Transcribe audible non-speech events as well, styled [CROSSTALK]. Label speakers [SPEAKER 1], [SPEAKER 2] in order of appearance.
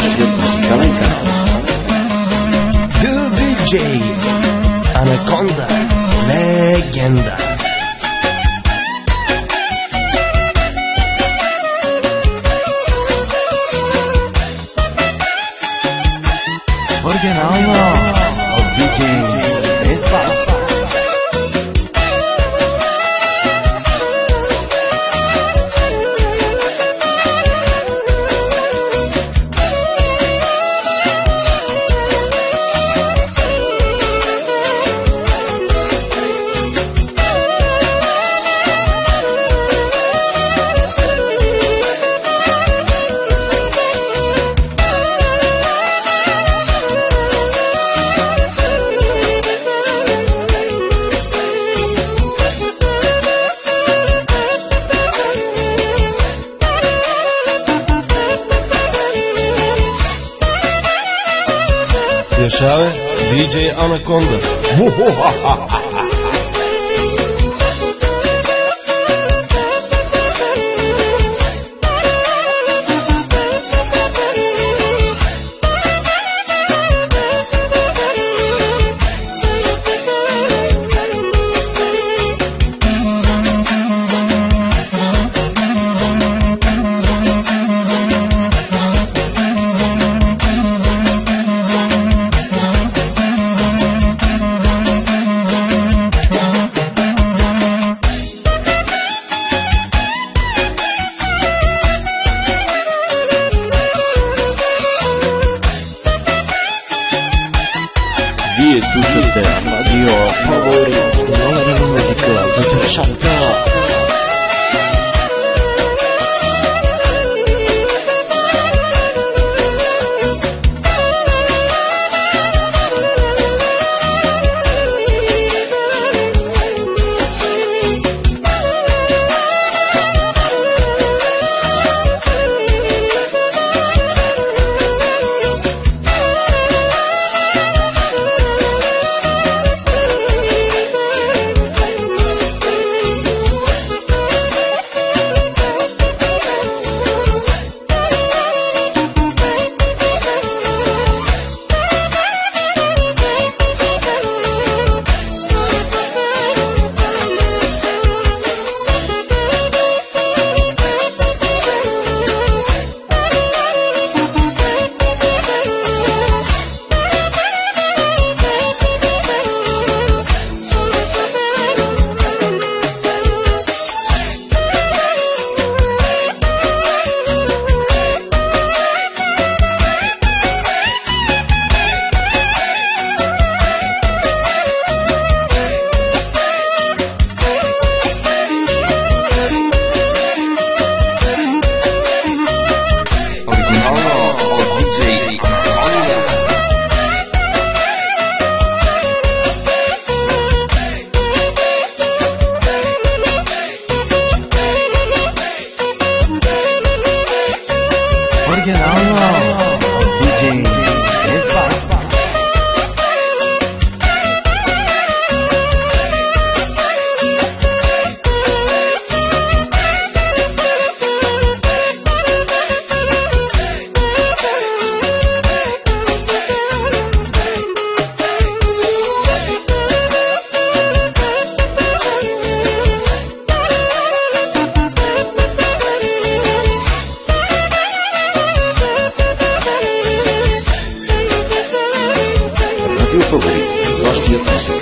[SPEAKER 1] nostri musicamente house.
[SPEAKER 2] The DJ Anaconda Legenda.
[SPEAKER 1] DJ
[SPEAKER 2] Ya DJ Anaconda. [LAUGHS]
[SPEAKER 3] Vi slušate radio Favori. Volena muzika, zato šanta.
[SPEAKER 1] Original DJ meu favorito. Gosto de Afonso